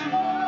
Lord.